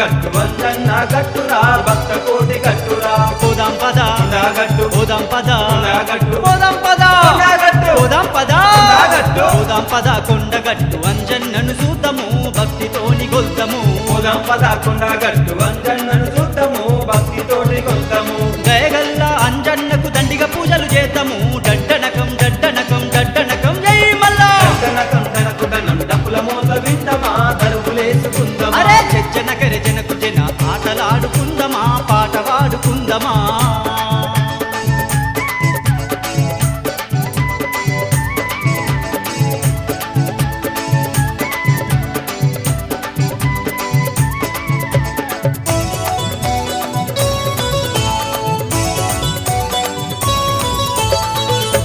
जगत वंदन जगत గీతమా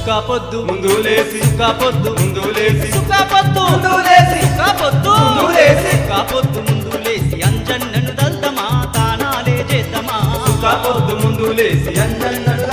కాపొద్దు ముందు లేసి కాపొద్దు ముందు లేసి కాపొద్దు ముందు లేసి కాపొద్దు ముందు లేసి కాపొద్దు ముందు లేసి అంజన్నను తానాలే కాపొద్దు レーやんなんな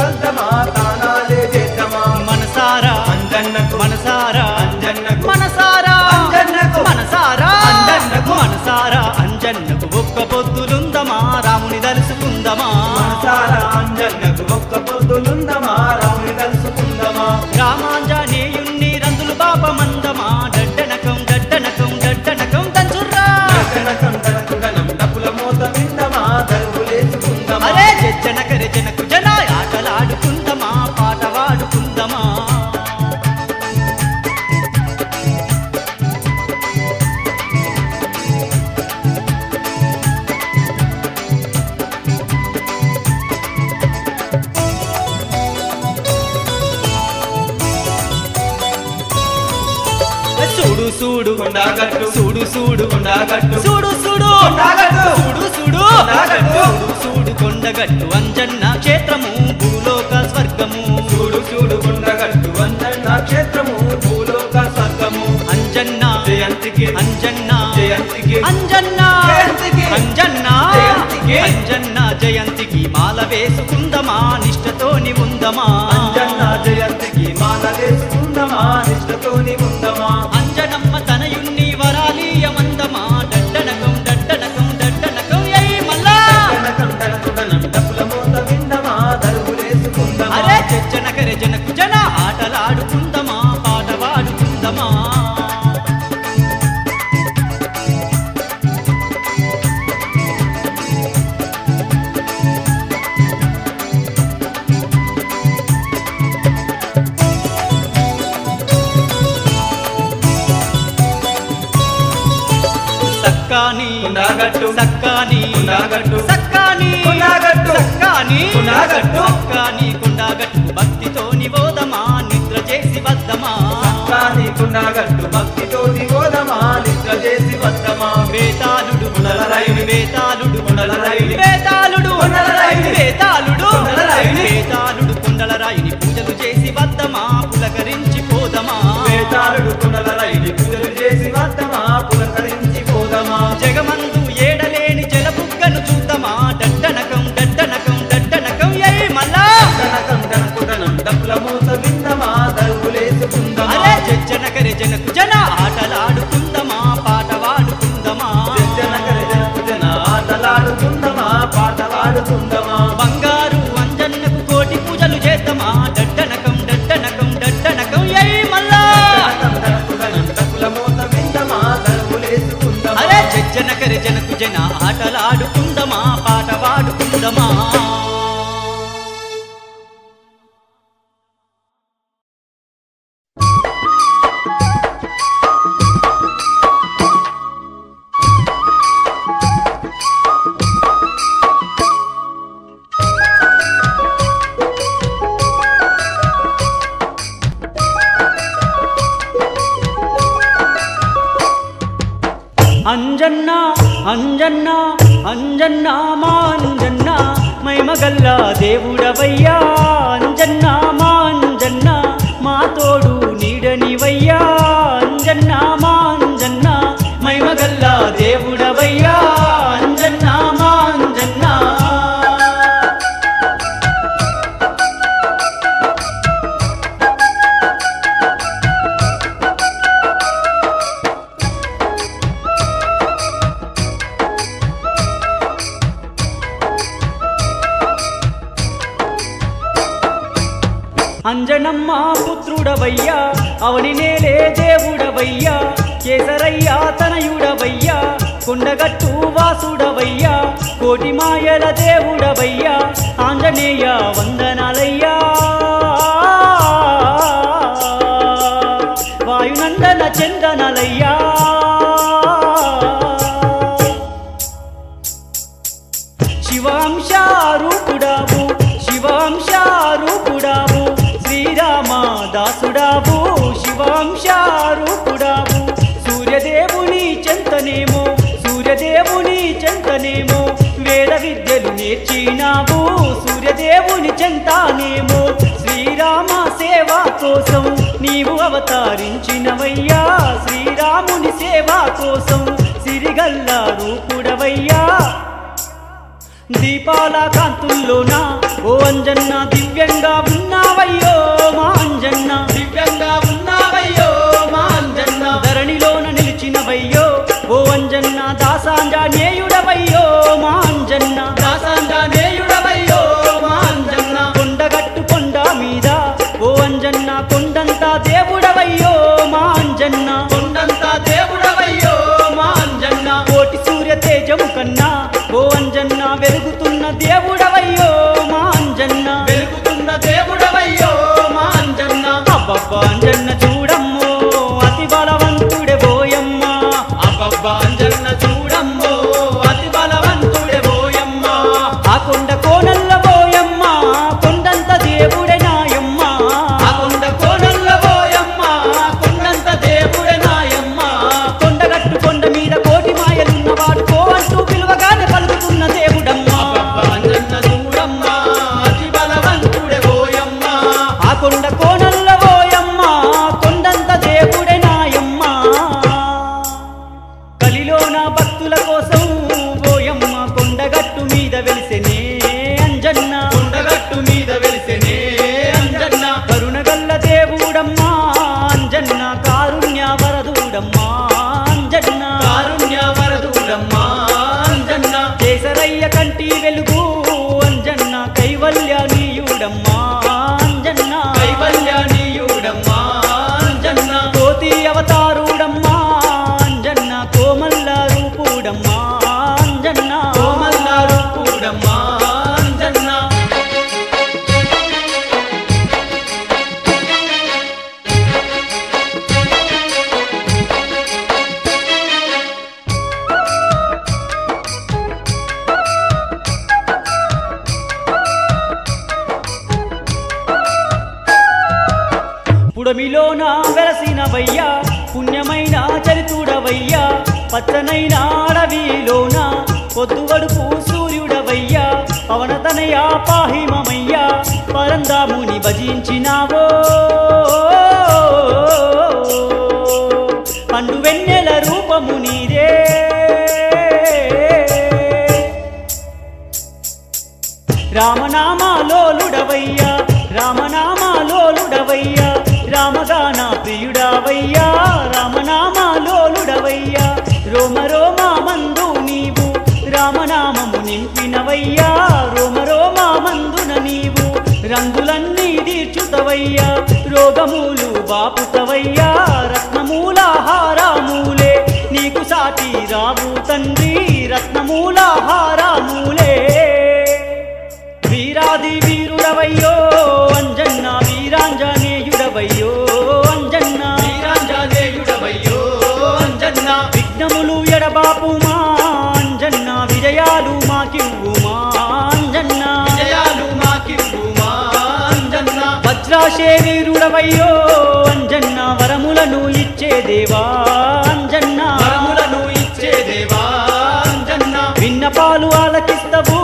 సూడు ఉండాగట్టు సూడు సూడు ఉండాగట్టు సూడు సూడు ఉండాగట్టు సూడు సూడు ఉండాగట్టు సూడు కొండగట్టు అంజన్న క్షేత్రము భూలోక స్వర్గము సూడు సూడు కొండగట్టు అంజన్న క్షేత్రము భూలోక స్వర్గము అంజన్న జయంతికి అంజన్న జయంతికి అంజన్న జయంతికి అంజన్న జయంతికి అంజన్న జయంతికి మాల వేసుకుందమా నిష్టతోని ఉందమా అంజన్న జయంతికి మాల వేసుకుందమా నిష్టతోని ఉందమా నాగట్టు సక్కాని. నాగట్టు సక్కాని. నాగట్టు సక్కాని. నాగట్టు సక్కాని కుండాగట్టు భక్తితో నివోదమా నిద్ర చేసి బద్దమా సక్కాని కుండాగట్టు భక్తితో నివోదమా నిద్ర చేసి బద్దమా వేతాళుడు గుణలరైని వేతాళుడు గుణలరైని వేతాళుడు గుణలరైని వేతాళుడు గుణలరైని వేతాళుడు కుండలరాయిని పూజలు చేసి బద్దమా పులకరించి పోదమా? వేతాళుడు గుణలరైని పూజలు శివాంశారూపుడావు శివాంశారూపుడావు శ్రీరామ దాసుడావు శివాంశారూపుడావు. సూర్యదేవుని చెంతనేమో సూర్యదేవుని చెంతనేమో వేద విద్యలు నేర్చినావు సూర్యదేవుని చెంతానేమో శ్రీరామ సేవ కోసం నీవు అవతరించినవయ్యా శ్రీరాముని సేవ కోసం సిరిగల్ల రూపుడవయ్యా. దీపాల కాంతుల్లోనా? ఓ అంజన్న దివ్యంగా ఉన్నావయ్యో మా అంజన్న. పవనతనయా పాహి మమయ్యా పరందాముని భజించినావో. పండు వెన్నెల రూపము రే రామనామాలోలుడవయ్య యోగమూలు బాపుతవయ్యా రత్నమూలాహారామూలే. నీకు సాటి రాము తండ్రి రత్నమూలాహారామూలే. వీరాది వీరుడవయ్యో అంజన్న వీరాంజనేయుడవయ్యో అంజన్న. వీరాంజనేయుడవయ్యో అంజన్న. విఘ్నములు ఎడబాపు మా వరములే వీరుడవయ్యో అంజన్న వరములను ఇచ్చే దేవా అంజన్న. వరములను ఇచ్చే దేవా అంజన్న. విన్నపాలు ఆలకిస్తవు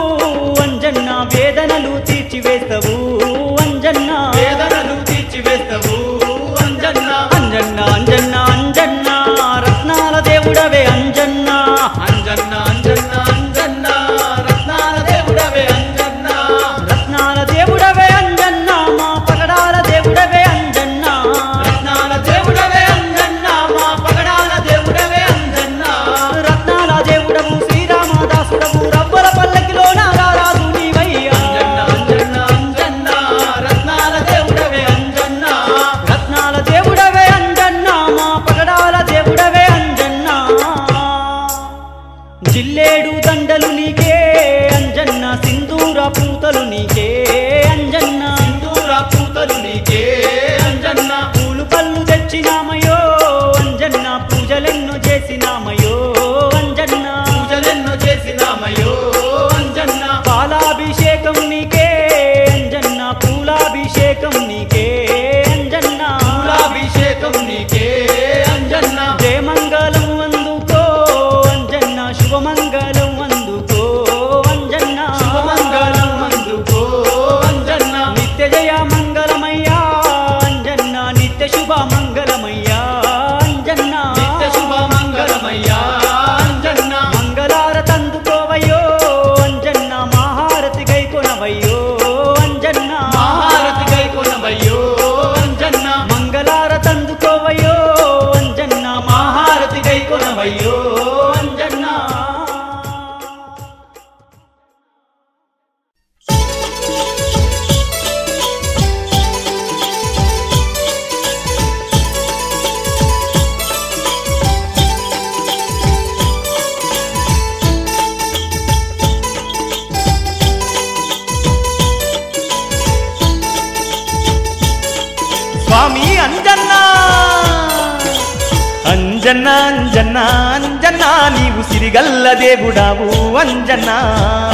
దేవుడావు అంజన్న.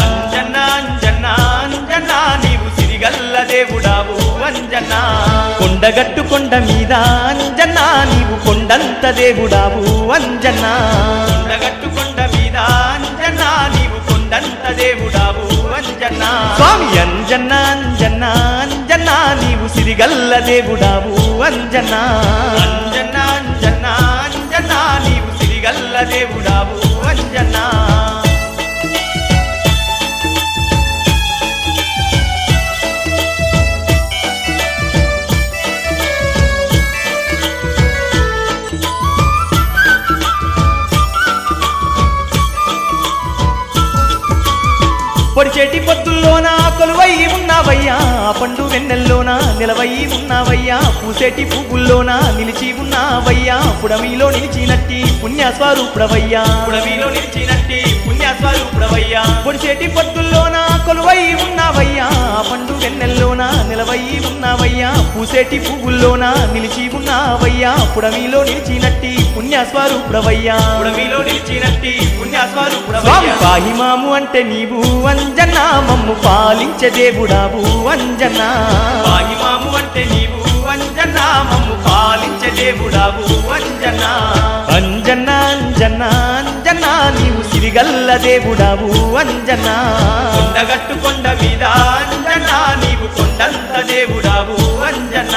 అంజన్న అంజన్న అంజన్న నీవు సిరిగల్ల దేవుడావు అంజన్న. కొండగట్టు కొండ మీద అంజన్న నీవు కొండంత దేవుడావు అంజన్న. కొండగట్టు కొండ మీద అంజన్న నీవు కొండంత దేవుడావు అంజన్న. స్వామి అంజన్న అంజన్న అంజన్న నీవు సిరిగల్ల దేవుడావు అంజన్న. అంజన్న అంజన్న అంజన్న నీవు సిరిగల్ల దేవుడావు అంజన్న. పొడిచేటి పొద్దుల్లోన కొలువయ్యి ఉన్నావయ్యా. పండు వెన్నెల్లోన నిలవయ్యి ఉన్నావయ్యా. పూసేటి పువ్వుల్లోన నిలిచి ఉన్నావయ్యా. పుడమిలో నిలిచినట్టి పుణ్యస్వరూపుడవయ్యా. పుడమిలో నిలిచినట్టి పుణ్యస్వరూపుడవయ్యా పొడిచేటి పొద్దుల్లోన కొలువై ఉన్నావయ్యా. పండు వెన్నెల్లోన నిలవై ఉన్నావయ్యా. పూసేటి పువ్వుల్లోన నిలిచి ఉన్నావయ్యా. పుడమిలో నిలిచినట్టి పుణ్యస్వరూపుడవయ్యా పుడమిలో నిలిచినట్టి పుణ్యస్వరూపుడవయ్యా పాహిమాము అంటే నీవు అంజన్న. మమ్ము పాలించే దేవుడావు అంజన్న. పాహిమాము అంటే నీవు అంజన్న మమ్ము పాలించే దేవుడావు అంజన్న అంజన్న అంజన్న అంజన్న నీవు సిరిగల్ల దేవుడావు అంజన్న కొండగట్టు కొండ మీద అంజన్న నీవు కొండంత దేవుడావు అంజన్న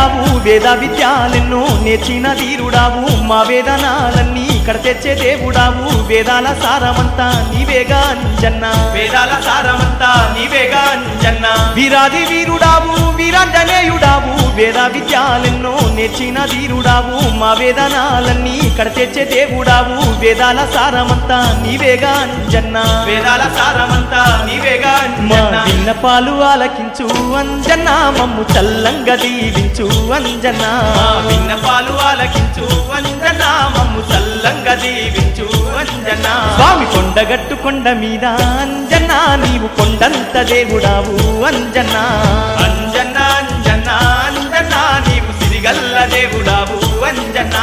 వీరాంజనేయుడావు వేద విద్యాలెన్నో నేర్చిన వీరుడావు మా వేదనాలన్నీ ఇక్కడ తెచ్చే దేవుడావు. వేదాల సారమంతా నీవేగా అంజన్న వేదాల సారమంతా నీవేగా అంజన్న వీరాది వీరుడావు వీరాంజనేయుడావు. వేద విద్యాలెన్నో నేర్చిన వీరుడావు మా వేదనాలన్నీ ఇక్కడ తెచ్చే దేవుడావు. వేదాల సారమంతా నీవేగా అంజన్న వేదాల సారమంతా నీవేగా అంజన్న విన్నపాలు ఆలకించు అంజన్న. మమ్ము చల్లంగా దీవించు. అంజన్న విన్నపాలు ఆలకించు అంజన్న మమ్ము చల్లంగా దీవించు అంజన్న స్వామి కొండగట్టు కొండ మీద అంజన్న నీవు కొండంత దేవుడావు అంజన్న అంజన్న అంజన్న అంజన్న నీవు సిరిగల్ల దేవుడావు అంజన్న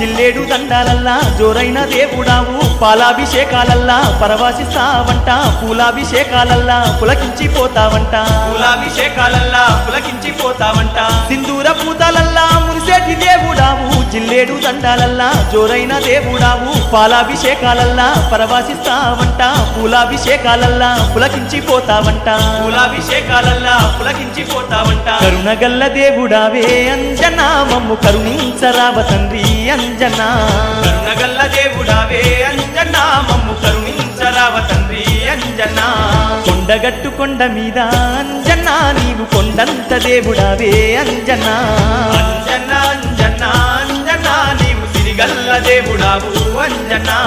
జిల్లేడు దండాలల్లా జోరైన దేవుడావు. పాలాభిషేకాలల్లా పరవాసిస్తావంట పూలాభిషేకాలల్లా పులకించిపోతావంట. పూలాభిషేకాలల్లా పులకించిపోతావంట. సింధూర పూతలల్లా మురిసేటి దేవుడావు. జిల్లేడు దండాలల్లా జోరైన దేవుడావు. పాలాభిషేకాలల్లా పరవాసిస్తావంట పూలాభిషేకాలల్లా పులకించిపోతావంట. పూలాభిషేకాలల్లా పులకించిపోతావంట. కరుణగల్ల దేవుడావే అంజనా మమ్ము కరుణించరావ తండ్రి అంజనా దేవుడావే అంజనా మమ్ము కరుణించరావ తండ్రి అంజనా కొండగట్టు కొండ మీద అంజనా నీవు కొండంత దేవుడావే అంజనా అంజనా అంజనా అంజనా నీవు సిరిగల్ల దేవుడావు అంజనా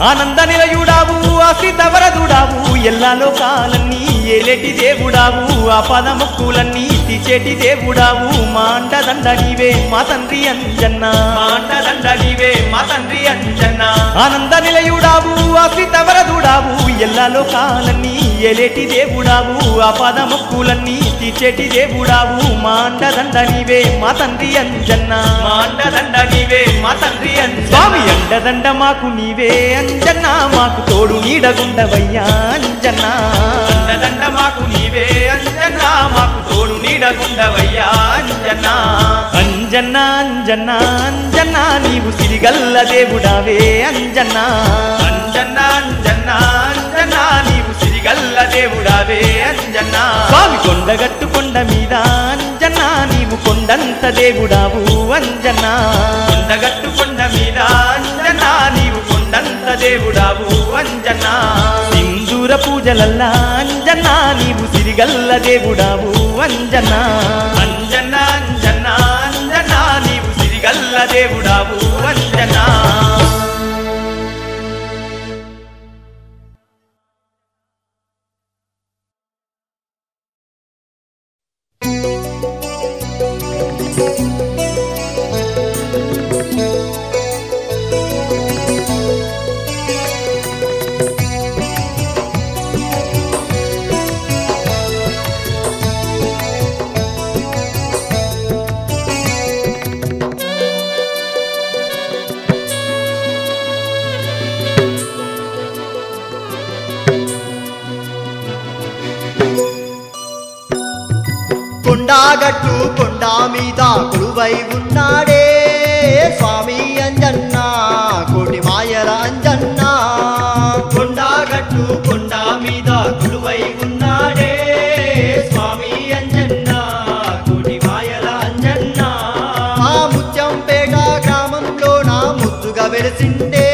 ఆనంద నిలయుడావు ఆశ్రిత వరదుడావు ఎల్లా లోకాలన్నీ ఏలేటి దేవుడావు ఆపద మొక్కులన్నీ తీచేటి దేవుడావు మా అండదండ నీవే మా తండ్రి అంజన్న. మాండదండ నీవే మా తండ్రి అంజన్న. ఆనంద నిలయుడావు ఆశ్రిత వరదుడావు ఎల్లలో కాలన్నీ ఎలేటి దేవుడావు ఆపాద మొక్కులన్నీ తీర్చేటి దేవుడావు. మా అండదండ నీవే మా తండ్రి అంజన్న. మాండదండ నీవే మా తండ్రి అంజన్న స్వామి అండదండ మాకు నీవే అంజన్న మాకు తోడు నీడగుండవయ్యా అంజన్న అండదండ మాకు నీవే అంజన్న. మాకు తోడు నీడగుండవయ్యా అంజన్న. అంజన్న అంజన్న అంజన్న. నీవు సిరిగల్ల దేవుడావే అంజన్న. అంజన్న అంజన్న అంజన్న. సిరిగల్ల దేవుడావే అంజన్న. స్వామి కొండగట్టు కొండ మీద అంజన్న నీవు కొండంత దేవుడావు అంజన్న. కొండగట్టు కొండ మీద అంజన్న నీవు కొండంత దేవుడావు అంజన్న. సింధూర పూజలల్లా అంజన్న నీవు సిరిగల్ల దేవుడావు అంజన్న. అంజన్న అంజన్న అంజన్న నీవు సిరిగల్ల దేవుడావు అంజన్న. కొండాగట్టు కొండ మీద కొలువై ఉన్నాడే. స్వామి అంజన్న కోటి మాయర అంజన్న. కొండగట్టు కొండ మీద కొలువై ఉన్నాడే. స్వామి అంజన్న కోటి మాయల అంజన్న. ఆ ముత్యంపేట గ్రామంలో నా ముద్దుగా వెలిసిండే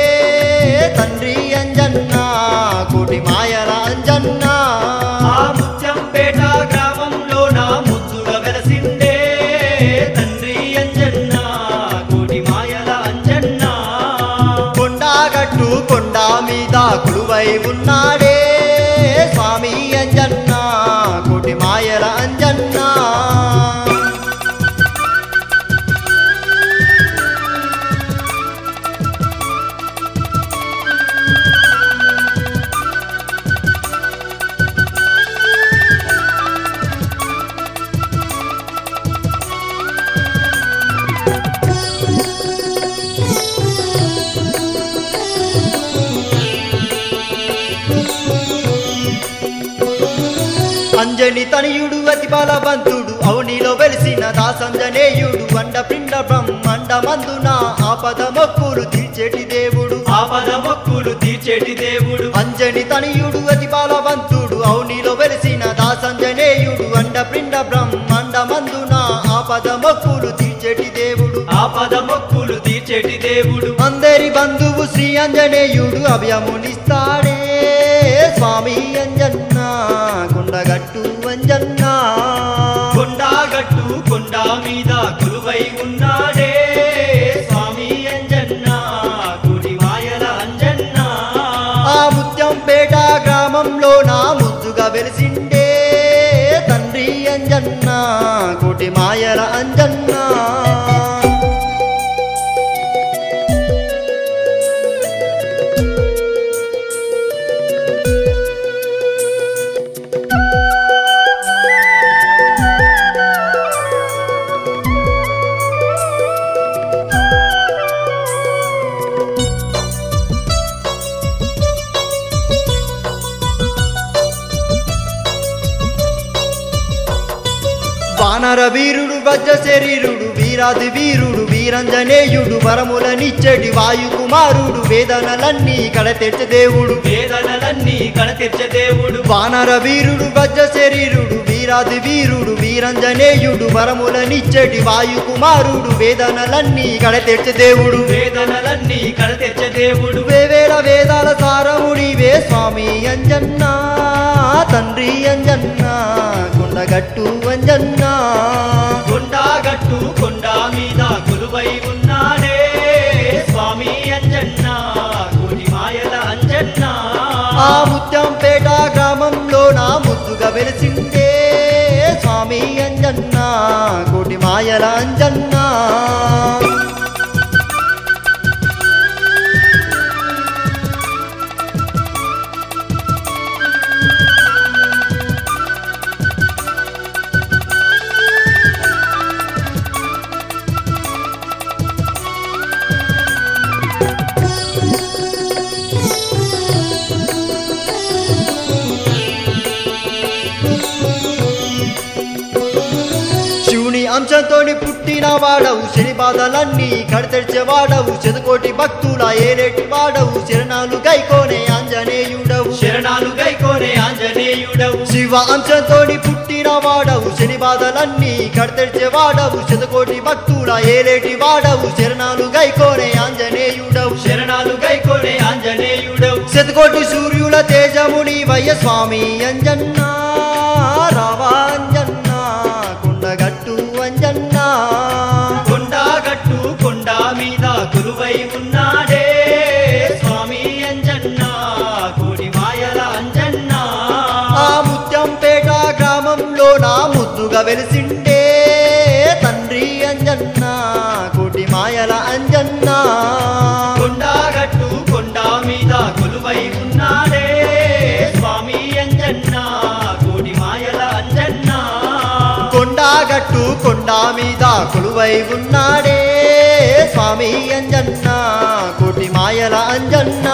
బలవంతుడు అవనిలో వెలిసిన దాసంజనేయుడు అండ పిండ బ్రహ్మండ మందున ఆపద మొక్కులు తీర్చేటి దేవుడు. ఆపద మొక్కులు తీర్చేటి దేవుడు. అంజని తనయుడు అతి బలవంతుడు అవనిలో వెలిసిన దాసంజనేయుడు అండ పిండ బ్రహ్మండ మందున ఆపద మొక్కులు తీర్చేటి దేవుడు. ఆపద మొక్కులు తీర్చేటి దేవుడు. అందరి బంధువు శ్రీ అంజనేయుడు అభయమునిస్తాడే. స్వామి అంజన్న కొండగట్టు మీద కొలువై ఉన్నాడే. స్వామి అంజన్న గుడి మాయల అంజన్న. ఆ ముత్యంపేట గ్రామంలో నా ముద్దుగా వెలిసిండే తండ్రి అంజన్న కోటి మాయల అంజన్న. వజ్ర శరీరుడు వీరాది వీరుడు వీరంజనేయుడు వరములనిచ్చడి వాయుకుమారుడు వేదనలన్నీ కడతెచ్చ దేవుడు. వేదనలన్నీ కడతెచ్చే దేవుడు. వానర వీరుడు వజ్ర శరీరుడు వీరాది వీరుడు వీరంజనేయుడు వరములనిచ్చడి వాయుకుమారుడు వేదనలన్నీ కడతెచ్చ దేవుడు. వేదనలన్నీ కడతెచ్చే దేవుడు. వేవేల వేదాల సారముడివే స్వామి అంజన్న తండ్రి అంజన్న కొండగట్టు అంజన్న. కొండగట్టు కొండ మీద కొలువై ఉన్నాడే. స్వామి అంజన్న గుడి మాయల అంజన్న. ఆ ముత్యంపేట గ్రామంలో నా ముద్దుగా వెలిసిండే స్వామి స్వామి అంజన్న కోటి మాయల అంజన్న. పుట్టిన వాడవు శని బాధలన్నీ కడతెడిచేవాడవు. శతకోటి భక్తుల ఏలేటి వాడవు. శరణాలు గైకోనే ఆంజనేయుడవు. శరణాలు గైకోనే ఆంజనేయుడవు. శివ అంశంతోని పుట్టిన వాడవు శని బాధలన్నీ కడతెడిచేవాడవు. శతకోటి భక్తుల ఏలేటి వాడవు. శరణాలు గైకోనే ఆంజనేయుడవు. శరణాలు గైకోనే ఆంజనేయుడవు. శతకోటి సూర్యుల తేజముని వయ్య స్వామి అంజన్న రావా కొండాగట్టు కొండ మీద కొలువై ఉన్నాడే. స్వామి అంజన్న కోటి మాయల అంజన్న.